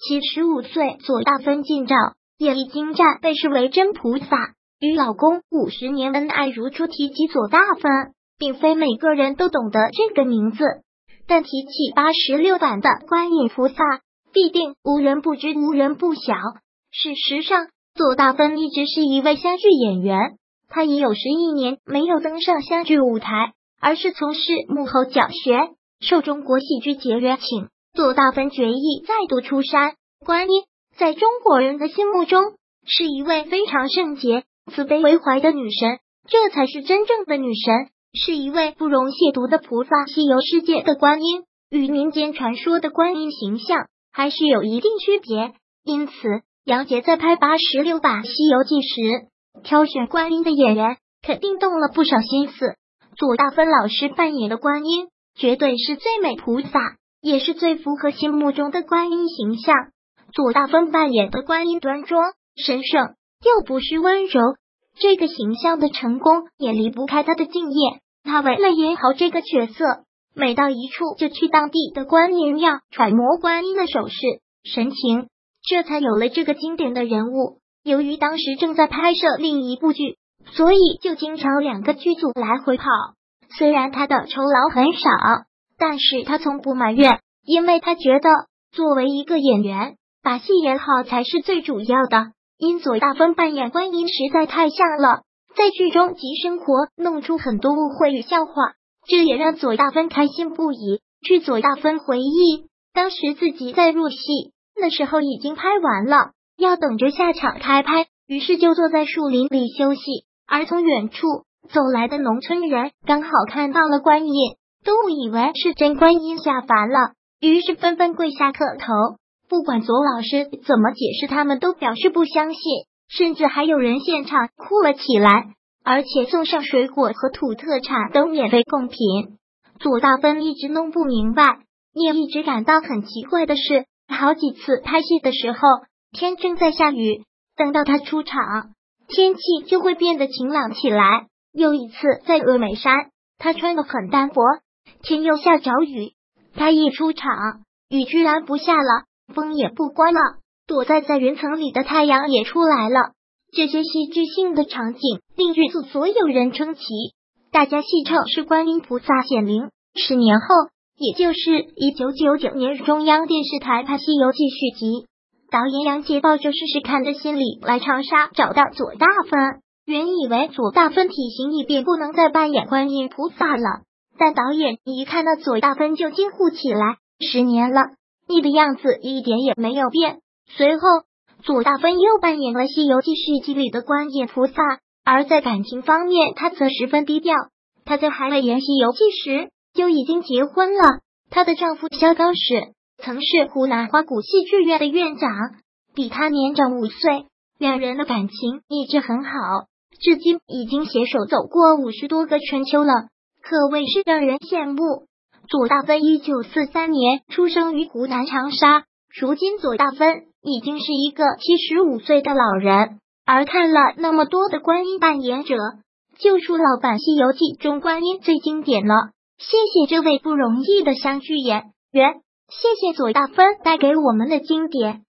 七十五岁左大芬进照，演艺精湛，被视为真菩萨。与老公五十年恩爱如初，提及左大芬，并非每个人都懂得这个名字。但提起八十六版的观音菩萨，必定无人不知，无人不晓。事实上，左大芬一直是一位湘剧演员，他已有十一年没有登上湘剧舞台，而是从事幕后教学。受中国戏剧节约请，左大芬决意再度出山。观音在中国人的心目中是一位非常圣洁。慈悲为怀的女神，这才是真正的女神，是一位不容亵渎的菩萨。西游世界的观音与民间传说的观音形象还是有一定区别，因此杨洁在拍八十六版《西游记》时，挑选观音的演员肯定动了不少心思。左大芬老师扮演的观音，绝对是最美菩萨，也是最符合心目中的观音形象。左大芬扮演的观音端庄神圣。又不失温柔，这个形象的成功也离不开他的敬业。他为了演好这个角色，每到一处就去当地的观音庙揣摩观音的手势、神情，这才有了这个经典的人物。由于当时正在拍摄另一部剧，所以就经常两个剧组来回跑。虽然他的酬劳很少，但是他从不埋怨，因为他觉得作为一个演员，把戏演好才是最主要的。因左大芬扮演观音实在太像了，在剧中及生活弄出很多误会与笑话，这也让左大芬开心不已。据左大芬回忆，当时自己在入戏，那时候已经拍完了，要等着下场开拍，于是就坐在树林里休息。而从远处走来的农村人刚好看到了观音，都误以为是真观音下凡了，于是纷纷跪下磕头。不管左老师怎么解释，他们都表示不相信，甚至还有人现场哭了起来，而且送上水果和土特产等免费贡品。左大芬一直弄不明白，也一直感到很奇怪的是，好几次拍戏的时候，天正在下雨，等到他出场，天气就会变得晴朗起来。又一次在峨眉山，他穿的很单薄，天又下着雨，他一出场，雨居然不下了。风也不刮了，躲在在云层里的太阳也出来了。这些戏剧性的场景令剧组所有人称奇，大家戏称是观音菩萨显灵。十年后，也就是一九九九年，中央电视台拍《西游记》续集，导演杨洁抱着试试看的心理来长沙找到左大芬。原以为左大芬体型一变，不能再扮演观音菩萨了，但导演一看到左大芬就惊呼起来：“十年了！”你的样子一点也没有变。随后，左大芬又扮演了《西游记》续集里的观音菩萨，而在感情方面，她则十分低调。她在还未演《西游记》时就已经结婚了。她的丈夫肖高史曾是湖南花鼓戏剧院的院长，比她年长五岁。两人的感情一直很好，至今已经携手走过五十多个春秋了，可谓是让人羡慕。左大芬一九四三年出生于湖南长沙，如今左大芬已经是一个七十五岁的老人。而看了那么多的观音扮演者，就数老版《西游记》中观音最经典了。谢谢这位不容易的相剧演员，谢谢左大芬带给我们的经典。